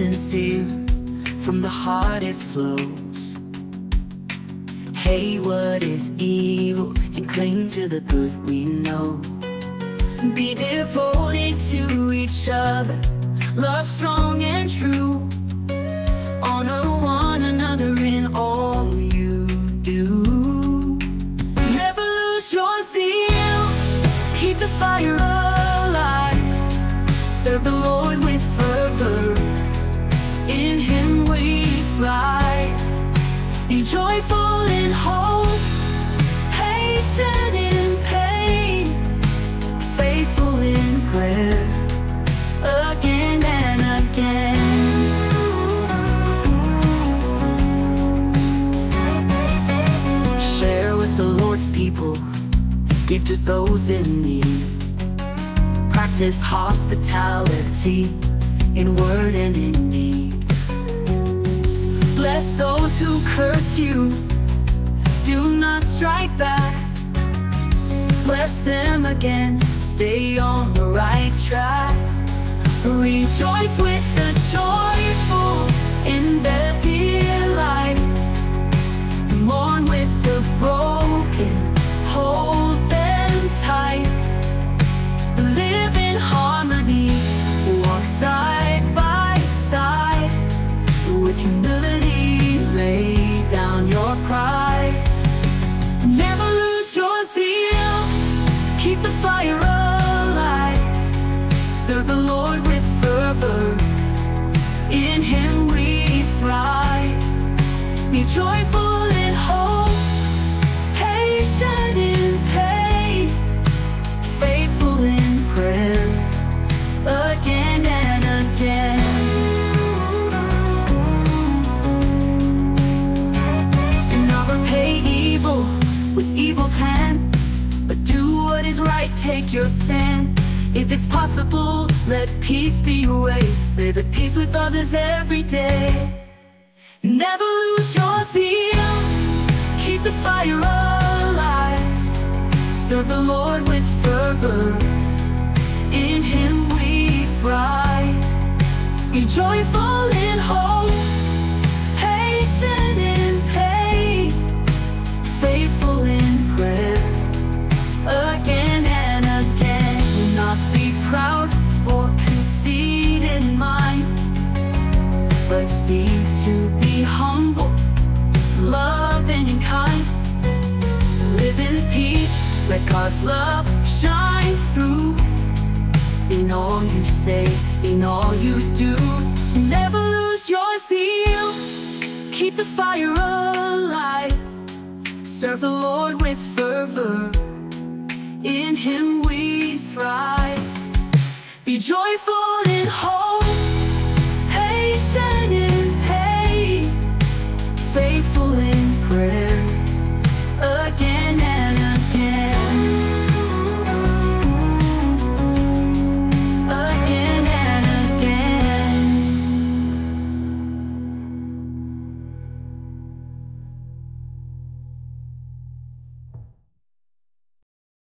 sincere, from the heart it flows. Hate what is evil and cling to the good we know. Be devoted to each other, love strong and true. Honor one another in all you do. Never lose your zeal, keep the fire alive. Serve the Lord with give to those in need. Practice hospitality in word and in deed. Bless those who curse you, do not strike back. Bless them again, stay on the right track. Rejoice with the Serve the Lord with fervor, in Him we thrive. Be joyful in hope, patient in pain, faithful in prayer, again and again. Do not repay evil with evil's hand, but do what is right, take your stand. If it's possible, let peace be your way. Live at peace with others every day. Never lose your zeal, keep the fire alive. Serve the Lord with fervor, in Him we thrive. Be joyful God's love shine through. In all you say, in all you do, never lose your zeal. Keep the fire alive. Serve the Lord with fervor. In Him we thrive. Be joyful